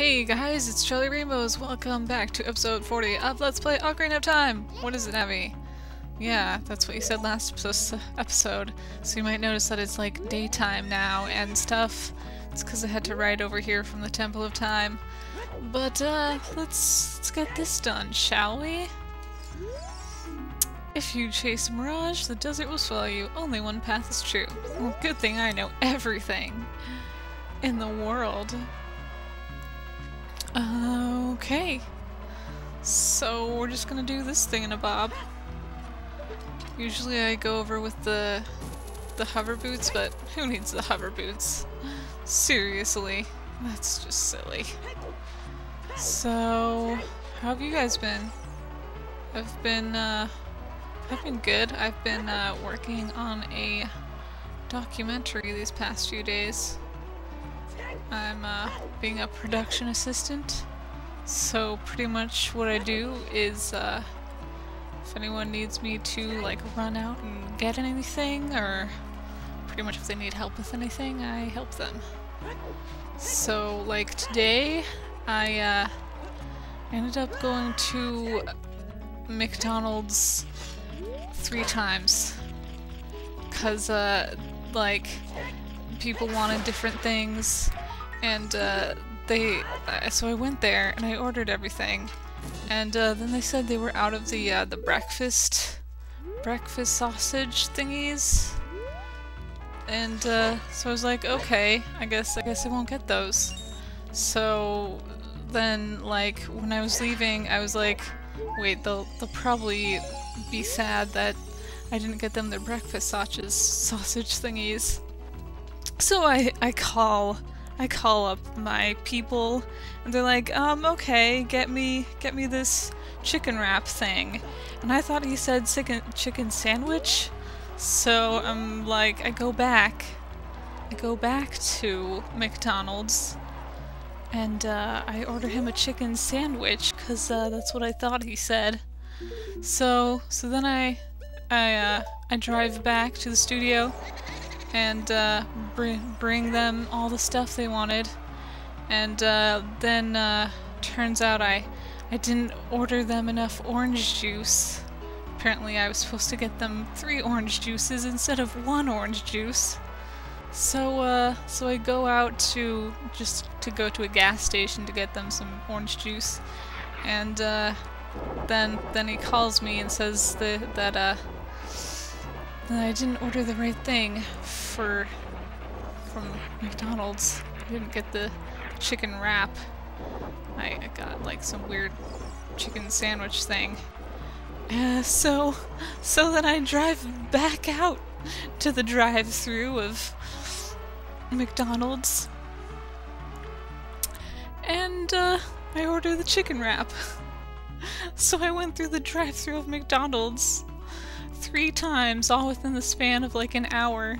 Hey guys, it's Jolly Rainbows. Welcome back to episode 40 of Let's Play Ocarina of Time. What is it, Abby? Yeah, that's what you said last episode. So you might notice that it's like daytime now and stuff. It's because I had to ride over here from the Temple of Time. But uh, let's, let's get this done, shall we? If you chase a mirage, the desert will swallow you. Only one path is true. Well, good thing I know everything in the world. Okay. So we're just gonna do this thing in a bob. Usually I go over with the the hover boots, but who needs the hover boots? Seriously. That's just silly. So, how have you guys been? I've been, uh, I've been good. I've been, uh, working on a documentary these past few days. I'm uh, being a production assistant. So pretty much what I do is uh, if anyone needs me to like run out and get anything or pretty much if they need help with anything, I help them. So like today I uh, ended up going to McDonald's three times because uh, like people wanted different things and uh, they uh, so I went there and I ordered everything and uh, then they said they were out of the uh, the breakfast breakfast sausage thingies and uh, so I was like okay I guess I guess I won't get those. So then like when I was leaving I was like wait they'll, they'll probably be sad that I didn't get them their breakfast sausage sausage thingies so I, I call I call up my people and they're like, um, okay, get me get me this chicken wrap thing. And I thought he said chicken chicken sandwich. So I'm like I go back I go back to McDonald's and uh, I order him a chicken sandwich because uh, that's what I thought he said. So so then I I uh, I drive back to the studio and uh, br bring them all the stuff they wanted. And uh, then uh, turns out I, I didn't order them enough orange juice. Apparently I was supposed to get them three orange juices instead of one orange juice. So, uh, so I go out to, just to go to a gas station to get them some orange juice. And, uh, then, then he calls me and says the, that, uh, I didn't order the right thing for from McDonald's. I didn't get the chicken wrap. I, got like some weird chicken sandwich thing. Uh, so, so then I drive back out to the drive-through of McDonald's, and uh, I order the chicken wrap. so I went through the drive-through of McDonald's three times, all within the span of like an hour.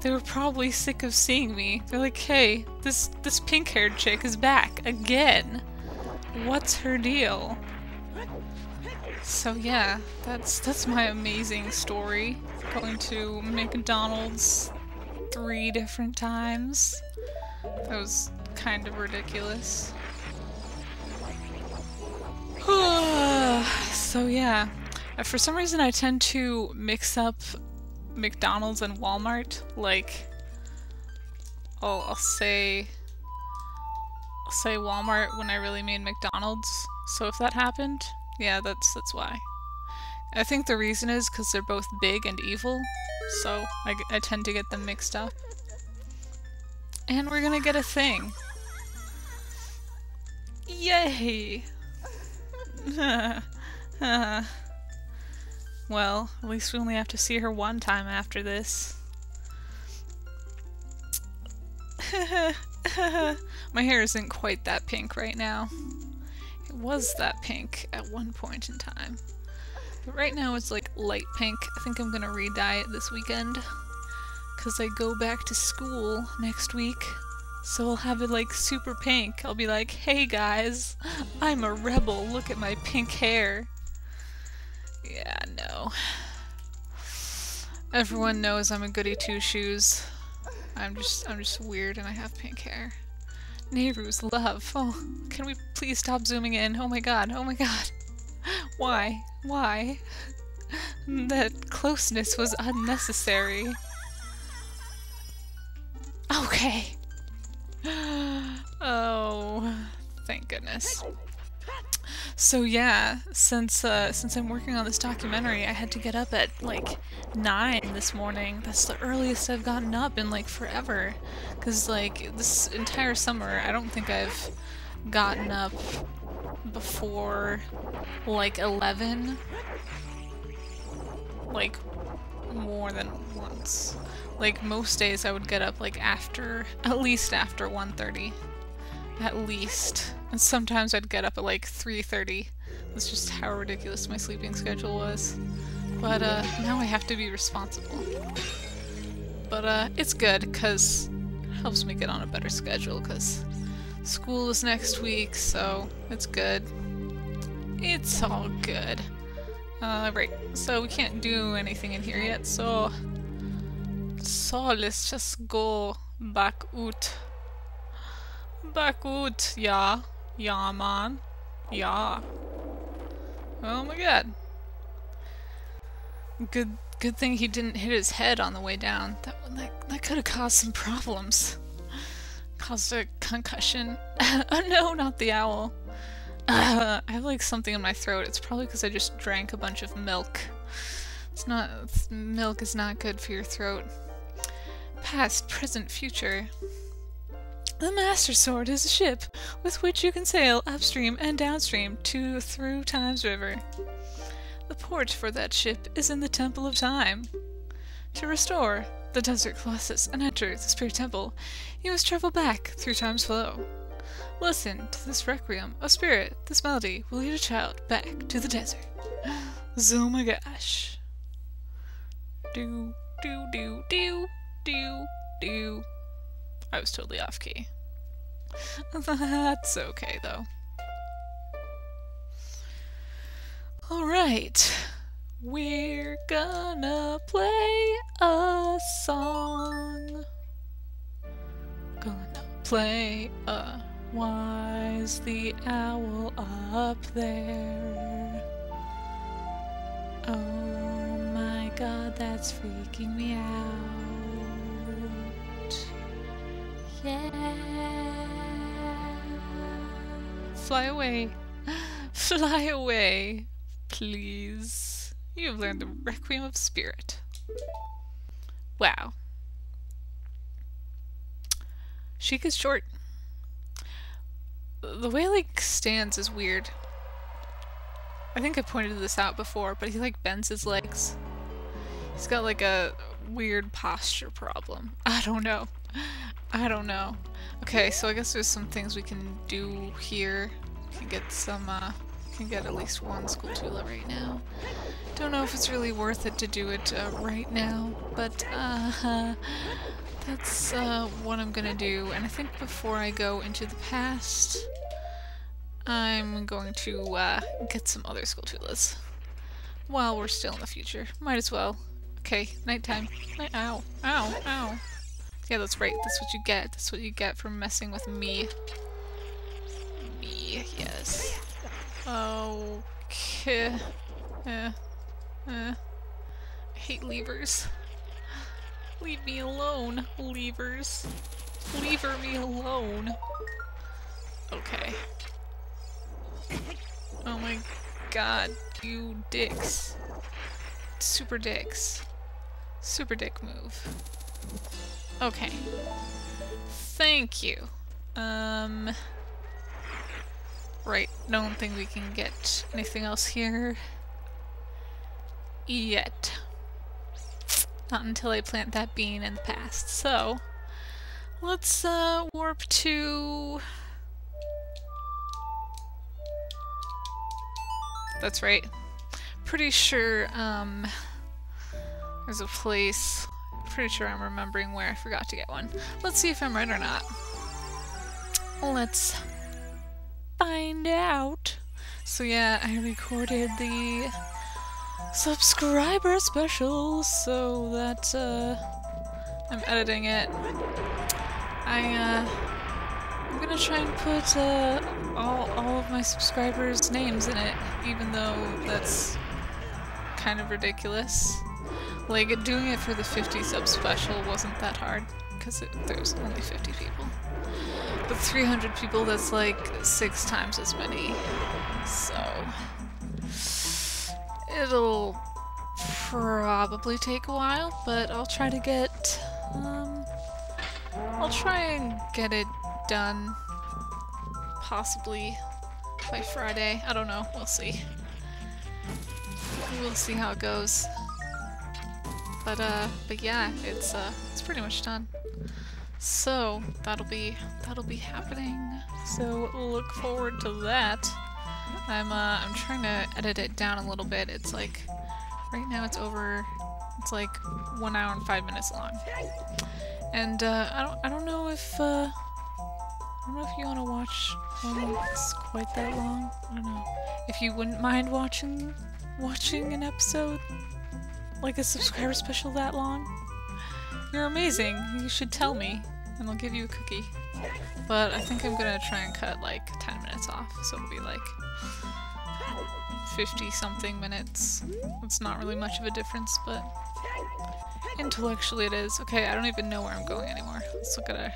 They were probably sick of seeing me. They're like, hey, this, this pink-haired chick is back again. What's her deal? So yeah, that's that's my amazing story. Going to McDonald's three different times. That was kind of ridiculous. so yeah, Uh, for some reason I tend to mix up McDonald's and Walmart. Like, I'll, I'll say I'll say Walmart when I really mean McDonald's. So if that happened, yeah, that's that's why. I think the reason is because they're both big and evil, so I, I tend to get them mixed up. And we're gonna get a thing. Yay! Well, at least we only have to see her one time after this. My hair isn't quite that pink right now. It was that pink at one point in time. But right now it's like light pink. I think I'm gonna re-dye it this weekend. Because I go back to school next week. So I'll have it like super pink. I'll be like, hey guys, I'm a rebel, look at my pink hair. Yeah, no. Everyone knows I'm a goody two shoes. I'm just I'm just weird and I have pink hair. Nehru's love. Oh, can we please stop zooming in? Oh my god, oh my god. Why? Why? That closeness was unnecessary. Okay. Oh, thank goodness. So yeah, since uh, since I'm working on this documentary, I had to get up at like nine this morning. That's the earliest I've gotten up in like forever. Cause like this entire summer, I don't think I've gotten up before like 11 like more than once like most days I would get up like after at least after 1:30 at least and sometimes I'd get up at like 3.30. That's just how ridiculous my sleeping schedule was. But uh, now I have to be responsible. But uh, it's good because it helps me get on a better schedule because school is next week, so it's good. It's all good. Uh, right, so we can't do anything in here yet, so... So let's just go back out. Back out, yeah. Yeah, man. Yeah. Oh my god. Good good thing he didn't hit his head on the way down. That that, that could have caused some problems. Caused a concussion. oh no, not the owl. Uh, I have like something in my throat. It's probably because I just drank a bunch of milk. It's not- milk is not good for your throat. Past, present, future. The Master Sword is a ship with which you can sail upstream and downstream to through Time's River. The port for that ship is in the Temple of Time. To restore the Desert Colossus and enter the Spirit Temple, you must travel back through Time's flow. Listen to this requiem of spirit. This melody will lead a child back to the desert. Oh my gosh. Do, do, do, do, do, do. I was totally off key. That's okay, though. Alright. We're gonna play a song. Gonna play a Why's the owl up there? Oh my god, that's freaking me out. Fly away. Fly away. Please. You have learned the Requiem of Spirit. Wow. Sheik is short. The way like stands is weird. I think I pointed this out before, but he like bends his legs. He's got like a weird posture problem. I don't know. I don't know. Okay, so I guess there's some things we can do here. We can get some, uh, can get at least one Skulltula right now. Don't know if it's really worth it to do it uh, right now, but uh, that's uh, what I'm gonna do. And I think before I go into the past, I'm going to uh, get some other Skulltulas while we're still in the future. Might as well. Okay, nighttime. Night ow, ow, ow. Yeah, that's right. That's what you get. That's what you get for messing with me. Me, yes. Okay. Uh, uh. I hate levers. Leave me alone, levers. Lever me alone. Okay. Oh my god, you dicks. Super dicks. Super dick move. Okay. Thank you. Um... Right, don't think we can get anything else here yet. Not until I plant that bean in the past. So, let's uh, warp to... That's right. Pretty sure um, there's a place pretty sure I'm remembering where I forgot to get one. Let's see if I'm right or not. Let's find out. So yeah, I recorded the subscriber special so that uh, I'm editing it. I uh, I'm gonna try and put uh, all, all of my subscribers' names in it, even though that's kind of ridiculous. Like, doing it for the 50 sub special wasn't that hard, because there's only 50 people. But 300 people, that's like six times as many. So... It'll probably take a while, but I'll try to get... Um, I'll try and get it done possibly by Friday. I don't know. We'll see. We'll see how it goes. But uh, but yeah, it's uh, it's pretty much done. So that'll be that'll be happening. So look forward to that. I'm uh, I'm trying to edit it down a little bit. It's like right now it's over. It's like one hour and five minutes long. And uh, I don't I don't know if uh, I don't know if you want to watch one that's quite that long. I don't know. If you wouldn't mind watching watching an episode like a subscriber special that long, you're amazing. You should tell me, and I'll give you a cookie. But I think I'm gonna try and cut like 10 minutes off, so it'll be like 50 something minutes. It's not really much of a difference, but intellectually it is. Okay, I don't even know where I'm going anymore. Let's look at our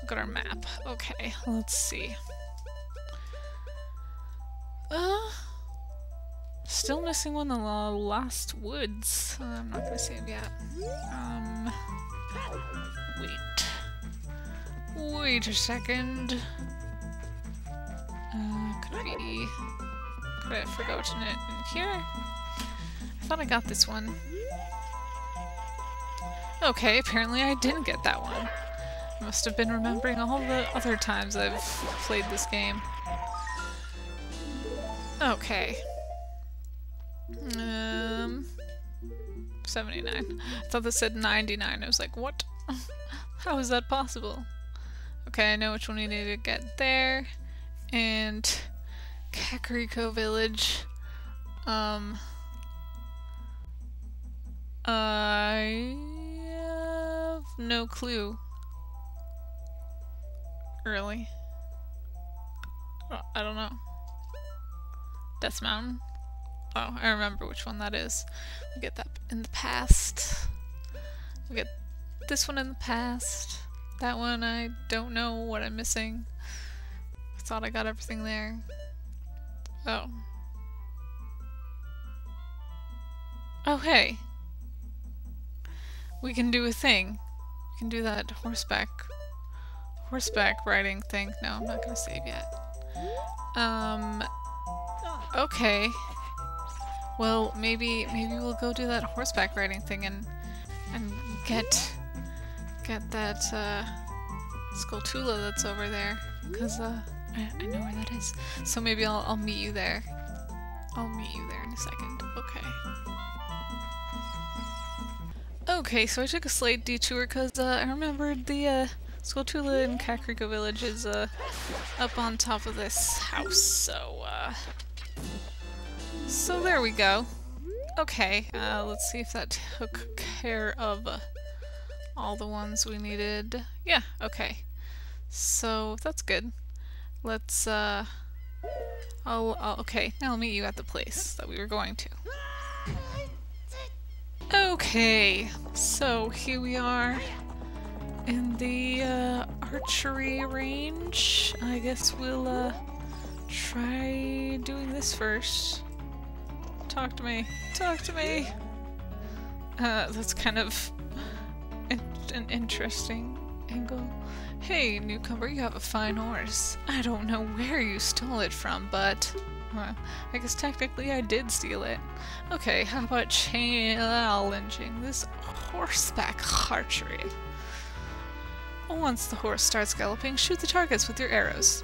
look at our map. Okay, let's see. Uh Still missing one of the Lost Woods. Uh, I'm not gonna save yet. Um, wait. Wait a second. Uh, could I be... Could I have forgotten it in here? I thought I got this one. Okay, apparently I didn't get that one. I must have been remembering all the other times I've played this game. Okay. Um, 79. I thought this said 99. I was like, what? How is that possible? Okay, I know which one we need to get there. And Kakariko Village. Um, I have no clue. Really? I don't know. Death Mountain? Oh, I remember which one that is. We get that in the past. We get this one in the past. That one I don't know what I'm missing. I thought I got everything there. Oh. Oh hey. We can do a thing. We can do that horseback horseback riding thing. No, I'm not gonna save yet. Um okay. Well, maybe maybe we'll go do that horseback riding thing and and get get that uh, Skulltula that's over there, because uh, I, I know where that is. So maybe I'll I'll meet you there. I'll meet you there in a second. Okay. Okay, so I took a slight detour because uh, I remembered the uh, Skulltula in Kakariko Village is uh, up on top of this house, so uh, so there we go. Okay, uh, let's see if that took care of uh, all the ones we needed. Yeah, okay. So that's good. Let's, uh... Oh, oh, okay, now I'll meet you at the place that we were going to. Okay, so here we are in the uh, archery range. I guess we'll uh, try doing this first. Talk to me. Talk to me. Uh, that's kind of an interesting angle. Hey, newcomer, you have a fine horse. I don't know where you stole it from, but... Well, I guess technically I did steal it. Okay, how about challenging this horseback archery? Once the horse starts galloping, shoot the targets with your arrows.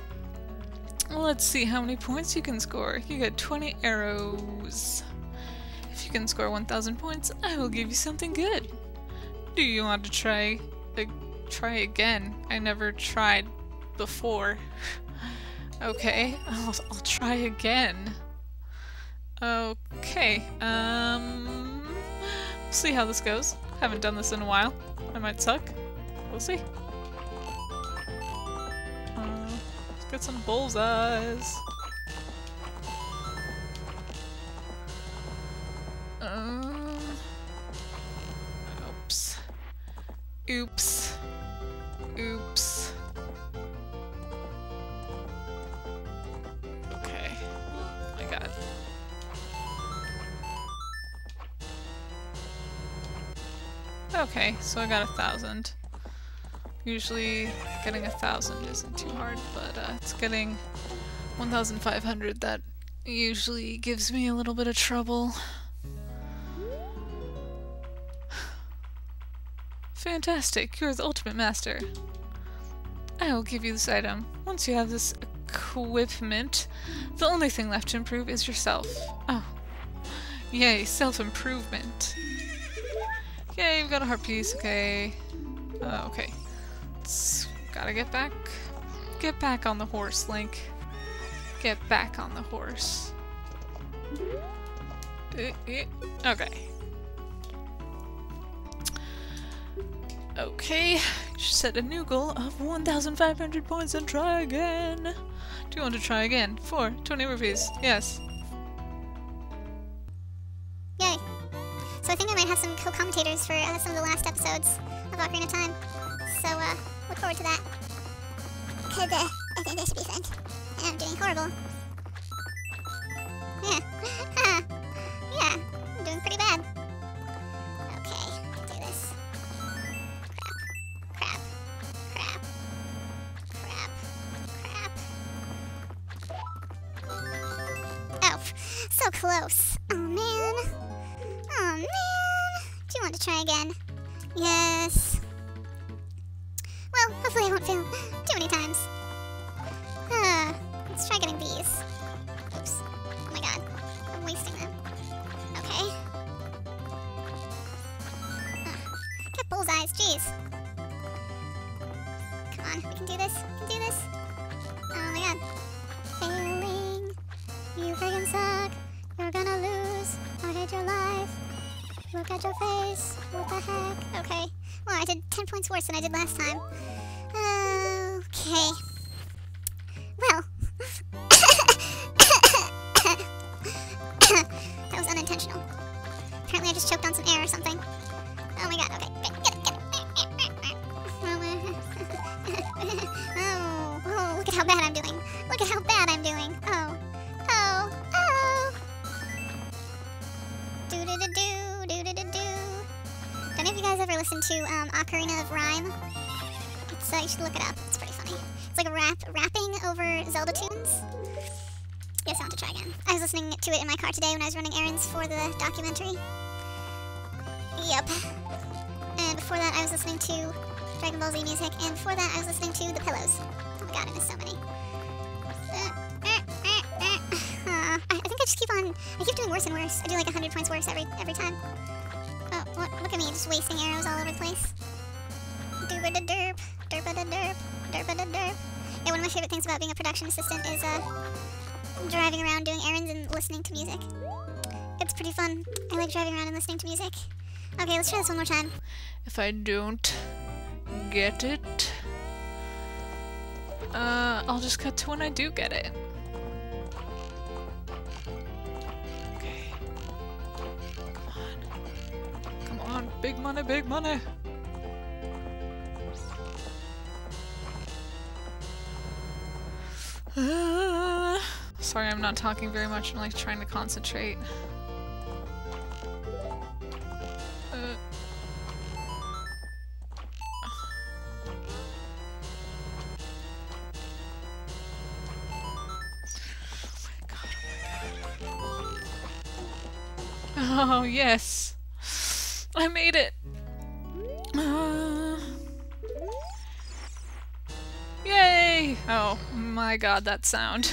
Let's see how many points you can score. You get 20 arrows. If you can score 1000 points, I will give you something good. Do you want to try try again? I never tried before. okay, I'll, I'll try again. Okay, um... We'll see how this goes. Haven't done this in a while. I might suck. We'll see. Get some bullseyes. Um, oops. Oops. Oops. Okay. Oh my god. Okay, so I got a thousand. Usually getting a thousand isn't too hard, but uh, it's getting 1,500 that usually gives me a little bit of trouble. Fantastic, you're the ultimate master. I will give you this item. Once you have this equipment, the only thing left to improve is yourself. Oh. Yay, self-improvement. Yay, we've got a heart piece, okay. Uh, okay. Let's, gotta get back. Get back on the horse, Link. Get back on the horse. Uh, uh, okay. Okay, set a new goal of 1,500 points and try again. Do you want to try again? For 20 rupees. Yes. Yay. So I think I might have some co-commentators for uh, some of the last episodes of Ocarina of Time. So, uh, look forward to that. Cause, uh, I think that should be fun. I'm doing horrible. Yeah. yeah, I'm doing pretty bad. Okay, do this. Crap. Crap. Crap. Crap. Crap. Oh, so close. Hate your life. Look at your face. What the heck? Okay. Well, I did 10 points worse than I did last time. Okay. Ocarina of Rhyme? Uh, you should look it up. It's pretty funny. It's like a rap rapping over Zelda tunes. Yes, I want to try again. I was listening to it in my car today when I was running errands for the documentary. Yep. And before that, I was listening to Dragon Ball Z music, and before that, I was listening to The Pillows. Oh my god, I missed so many. Uh, uh, uh, uh. I, think I just keep on. I keep doing worse and worse. I do like 100 points worse every every time. Oh, look, look at me, just wasting arrows all over the place. Da derp, derp, derpa da derp. Yeah, one of my favorite things about being a production assistant is uh, driving around doing errands and listening to music. It's pretty fun. I like driving around and listening to music. Okay, let's try this one more time. If I don't get it, uh, I'll just cut to when I do get it. Okay. Come on. Come on, big money, big money. Uh, sorry, I'm not talking very much. I'm like trying to concentrate. Uh, Oh, yes. I made it. Uh, yay! Oh my god, that sound.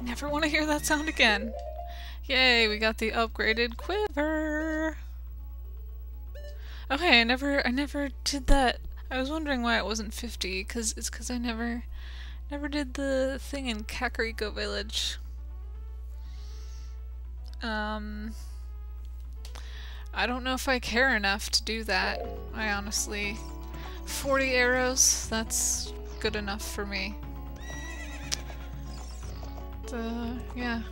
I never want to hear that sound again. Yay, we got the upgraded quiver. Okay, I never I never did that. I was wondering why it wasn't 50 cuz it's cuz I never never did the thing in Kakariko Village. Um, I don't know if I care enough to do that. I honestly... 40 arrows, that's good enough for me. Uh, yeah.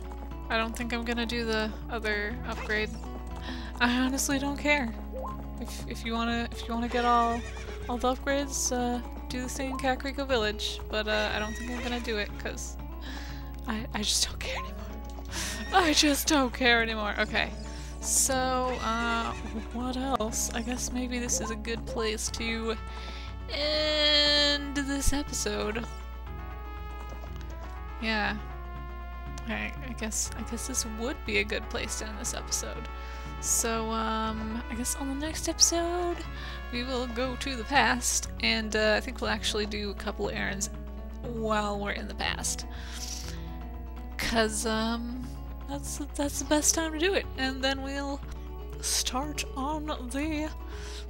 I don't think I'm gonna do the other upgrade. I honestly don't care. If if you wanna if you wanna get all all the upgrades, uh, do the thing in Kakariko Village. But uh, I don't think I'm gonna do it because I I just don't care anymore. I just don't care anymore. Okay. So, uh, what else? I guess maybe this is a good place to end this episode. Yeah. I, I guess I guess this would be a good place to end this episode. So, um, I guess on the next episode, we will go to the past, and uh, I think we'll actually do a couple errands while we're in the past. Cause, um, that's, that's the best time to do it. And then we'll start on the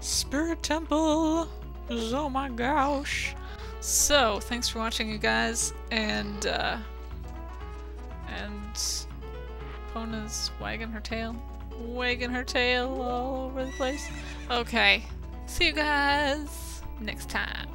Spirit Temple. Oh my gosh. So, thanks for watching, you guys, and, uh, and Pona's wagging her tail, wagging her tail all over the place. Okay, see you guys next time.